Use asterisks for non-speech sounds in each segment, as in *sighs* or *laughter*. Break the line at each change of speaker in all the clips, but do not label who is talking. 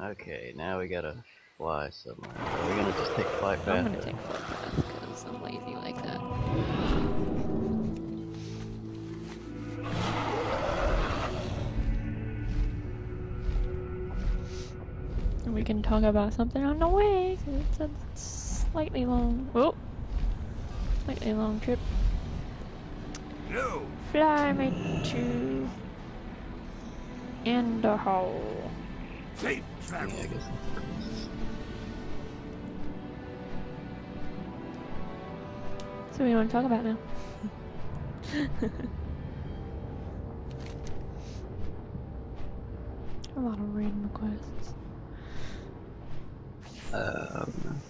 Okay, now we gotta fly somewhere. Are we gonna just take flight
I'm gonna
or-
take flight path because I'm lazy like that. And we can talk about something on the way. it's a slightly long, oh, slightly long trip.
No.
Fly me to Andorhal.
Safe
Yeah. I guess that's.
So what do want to talk about now? *laughs* A lot of random requests.
Um,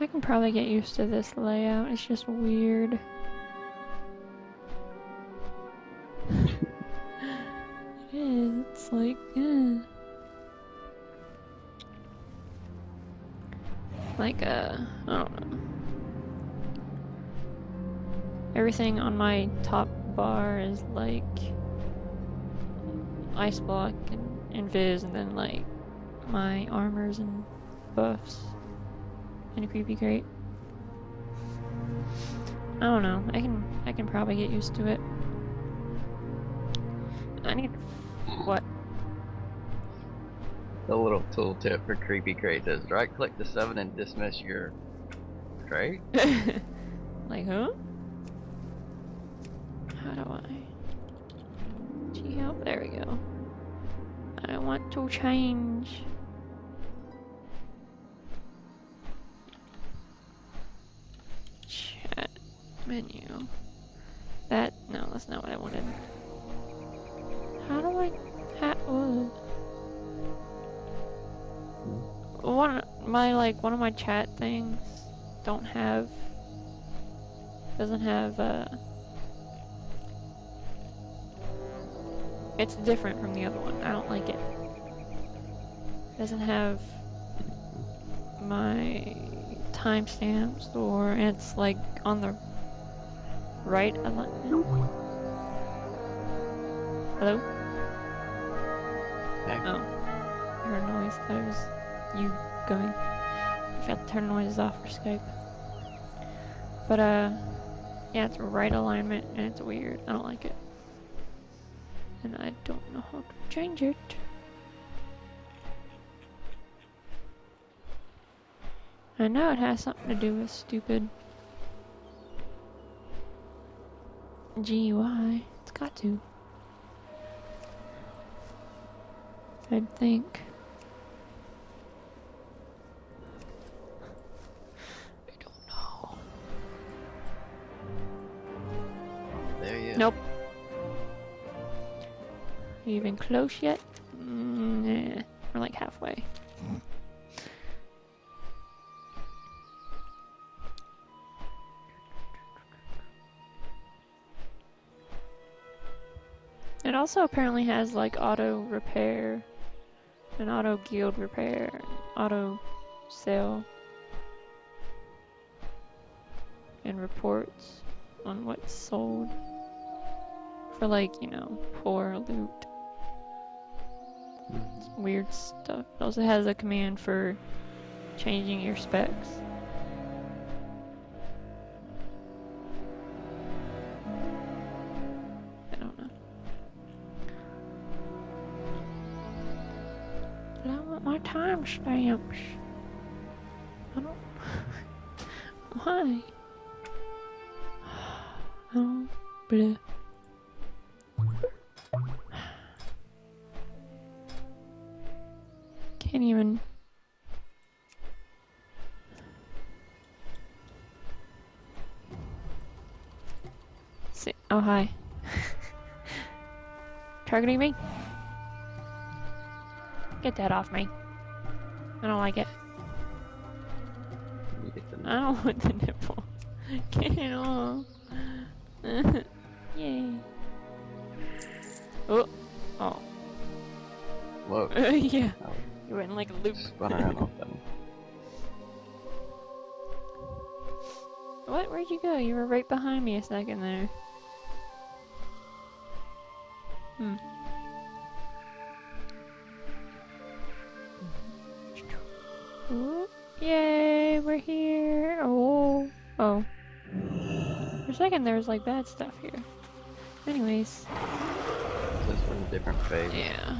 I can probably get used to this layout. It's just weird. Like, uh, I don't know. Everything on my top bar is like ice block and, and and then like my armors and buffs and a creepy crate. I don't know. I can I can probably get used to it. I need what?
The little tooltip for creepy crate says right click the seven and dismiss your crate. *laughs*
like huh? How do I? Gee help, there we go. I want to change. Chat menu. That no, that's not what I wanted. How do I ha my like one of my chat things don't have doesn't have uh it's different from the other one. I don't like it. Doesn't have my timestamps or it's like on the right alignment. Hello?
Okay.
Oh. I heard a noise. That was you going. I forgot to turn noises off for Skype. But, uh, yeah, it's right alignment and it's weird. I don't like it. And I don't know how to change it. I know it has something to do with stupid GUI. It's got to. I'd think. Nope. Are you even close yet? Mm, we're like halfway. It also apparently has like auto repair, and auto guild repair, auto sale, and reports on what's sold for like, you know, poor loot. Mm-hmm. It's weird stuff. It also has a command for changing your specs. I don't know. But I want my timestamps. I don't. *laughs* Why? *sighs* Oh, bleh. Can't even. See. Oh, hi. *laughs* Targeting me? Get that off me. I don't like it.
You get the
I don't *laughs* want the nipple. Get it off. Yay. Oh. Oh.
Whoa. *laughs*
yeah.
Oh,
You went in like a loop.
spun around off them.
What? Where'd you go? You were right behind me a second there. Hmm. Ooh, yay, we're here. Oh, oh. For a second, there was like bad stuff here. Anyways,
This was a different phase.
yeah.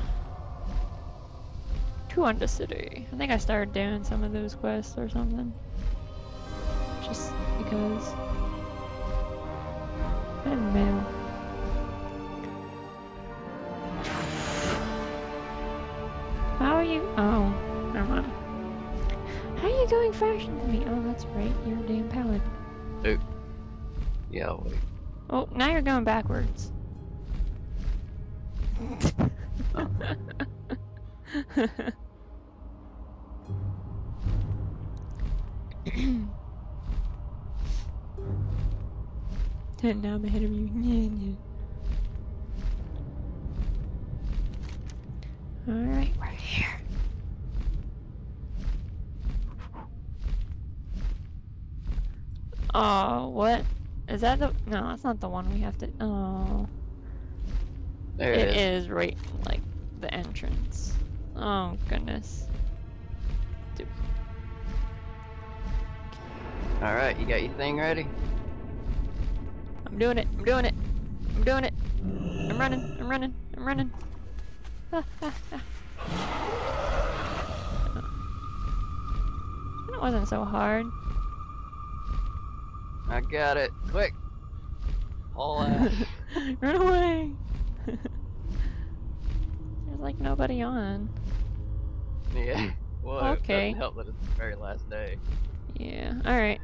To Undercity. I think I started doing some of those quests or something. Just because. I don't know. How are you? Oh, never mind. How are you going faster than me? Oh, that's right. You're a damn paladin.
Yeah, wait.
Oh, now you're going backwards. Oh. *laughs* and now I'm ahead of you. Yeah, yeah. Alright, we're here. Oh, what? Is that the. No, that's not the one we have to. Oh.
There
It
it is.
is right like the entrance. Oh goodness.
Alright, you got your thing ready?
I'm doing it. I'm doing it. I'm doing it. I'm running. I'm running. I'm running. Ah, ah, ah. That wasn't so hard.
I got it. Quick! Haul ass. *laughs*
Run away. There's like nobody on.
yeah. *laughs* Well,
Okay.
it doesn't help that it's the very last day.
Yeah. All right.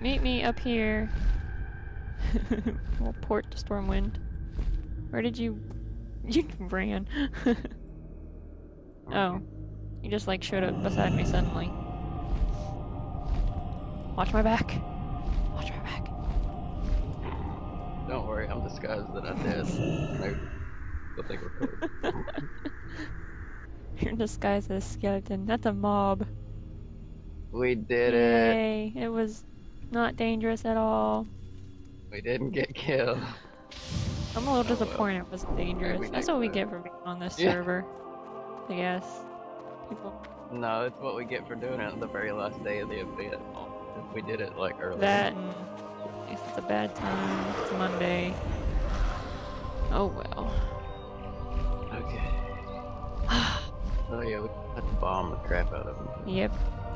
Meet me up here. *laughs* we'll port to Stormwind. Where did you? *laughs* You ran. *laughs* oh, you just like showed up beside me suddenly. Watch my back. Watch my back.
Don't worry, I'm disguised that I did. Nope. They'll think we're cool.
You're disguised as a skeleton. That's a mob.
We did it.
Yay! It was not dangerous at all.
We didn't get killed. *laughs*
I'm a little disappointed it wasn't dangerous.
we
That's what we get for being on this
Yeah.
server. I guess. People
No, it's what we get for doing it on the very last day of the event. We did it like earlier.
that and it's a bad time, it's Monday. Oh well.
Okay. *sighs* Oh yeah, we had to bomb the crap out of them.
Yep.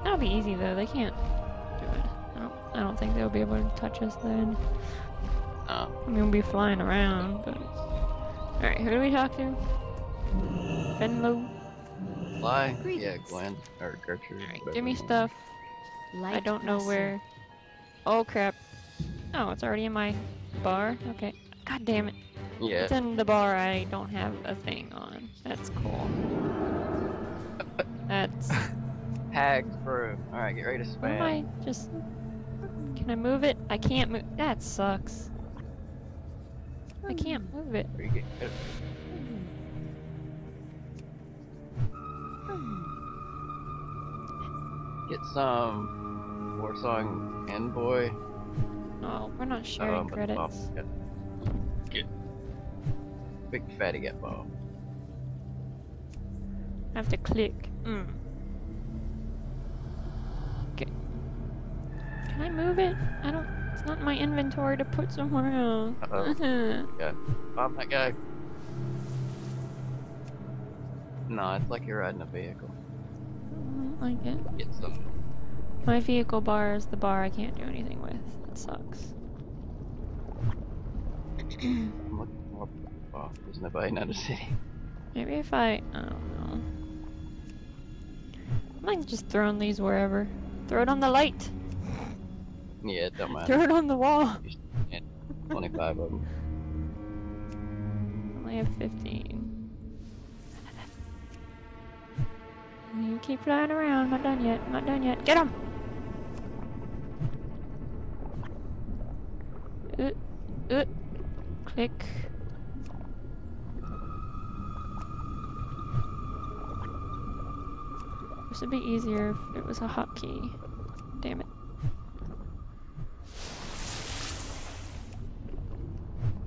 That'll be easy though. They can't do it. I don't I don't think they'll be able to touch us then.
No.
I mean we'll be flying around, but Alright, who do we talk to? Benlo?
Fly? Yeah,
Greetings.
Gwen. Or Gertrude.
Alright,
whatever
give me
her name is.
stuff. I don't know where. Oh crap. Oh, it's already in my bar? Okay. God damn it.
Yeah.
It's in the bar I don't have a thing on. That's cool. *laughs* That's.
Alright, get ready to
What am. I just. Can I move it? I can't move. That sucks. I can't move it.
You get- some Warsong Envoy.
No, we're not sharing
um,
credits.
Get big fatty get bomb.
I have to click. Mm. Okay. Can I move it? I don't. It's not in my inventory to put somewhere else.
Uh-oh. *laughs* Yeah. Bomb that guy. No, it's like you're riding a vehicle.
I don't like it.
Get some.
My vehicle bar is the bar I can't do anything with. That sucks.
I'm looking for oh, there's nobody in the city.
Maybe if I. I don't know. I might just throwing these wherever. Throw it on the light.
Yeah, it don't matter.
Throw it on the wall.
25 of them. *laughs*
only have 15. You keep flying around. I'm not done yet. I'm not done yet. Get him! Uh, uh, click. This would be easier if it was a hotkey. Damn it.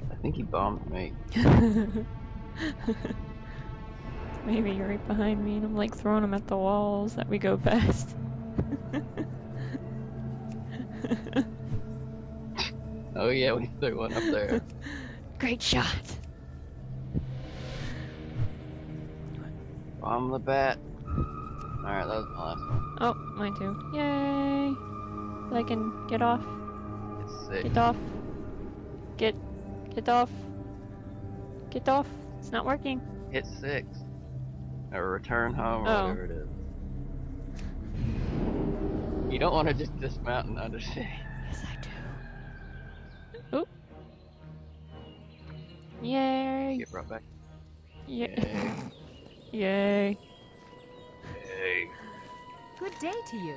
I think he bombed me. *laughs*
Maybe you're right behind me and I'm like throwing them at the walls that we go past. *laughs*
Oh yeah, we threw one up there. *laughs*
Great shot.
Bomb the bat. Alright, that was my last one.
Oh, mine too. Yay! I can get off. Get off. Get. Get off. Get off. It's not working.
Hit six. Or return home or
Oh.
whatever it is. You don't want to just dismount and undersea.
Yes, I do. Oop. Yay!
Get brought back.
Yay!
Yay. *laughs*
Yay!
Yay.
Good day to you.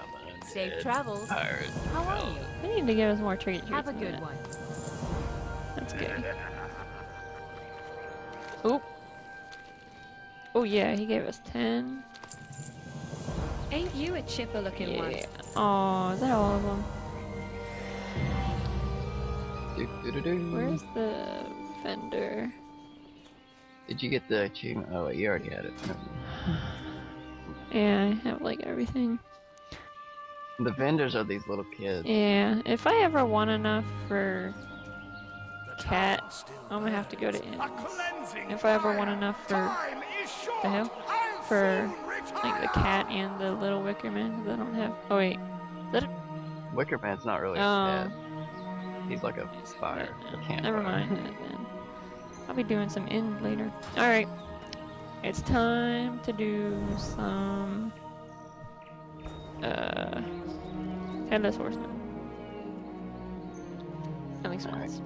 I'm
Safe travels.
pirate.
How are you?
They need to give us more treats.
Have a good
that.
one.
That's good. Oop. Oh yeah, he gave us ten.
Ain't you a chipper looking one?
Yeah. Oh, is that all of them?
Doo-doo-doo-doo.
Where's the vendor?
Did you get the achievement? Oh, wait, you already had it. *sighs*
Yeah, I have like everything.
The vendors are these little kids.
Yeah, if I ever want enough for cat, I'm gonna have to go to inns. If I ever want enough for the hell for like the cat and the little wicker man, 'cause I don't have. Oh wait, is that a
Wicker Man's not really a cat. He's like a fire. A.
Never mind that then. I'll be doing some end later. Alright. It's time to do some uh Headless Horseman. At least once.